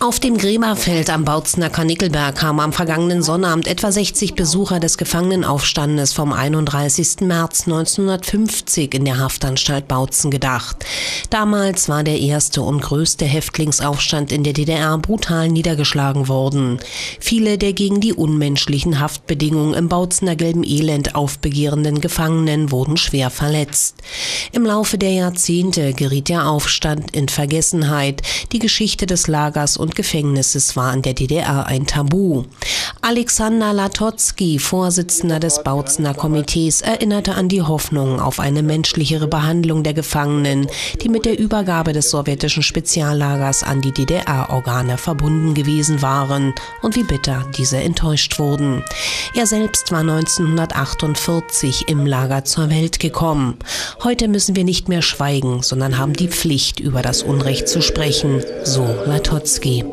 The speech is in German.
Auf dem Gräberfeld am Bautzener Karnickelberg kamen am vergangenen Sonnabend etwa 60 Besucher des Gefangenenaufstandes vom 31. März 1950 in der Haftanstalt Bautzen gedacht. Damals war der erste und größte Häftlingsaufstand in der DDR brutal niedergeschlagen worden. Viele der gegen die unmenschlichen Haftbedingungen im Bautzener gelben Elend aufbegehrenden Gefangenen wurden schwer verletzt. Im Laufe der Jahrzehnte geriet der Aufstand in Vergessenheit. Die Geschichte des Lagers und und Gefängnisses war in der DDR ein Tabu. Alexander Latotzky, Vorsitzender des Bautzener Komitees, erinnerte an die Hoffnung auf eine menschlichere Behandlung der Gefangenen, die mit der Übergabe des sowjetischen Speziallagers an die DDR-Organe verbunden gewesen waren und wie bitter diese enttäuscht wurden. Er selbst war 1948 im Lager zur Welt gekommen. Heute müssen wir nicht mehr schweigen, sondern haben die Pflicht, über das Unrecht zu sprechen, so Latotzky.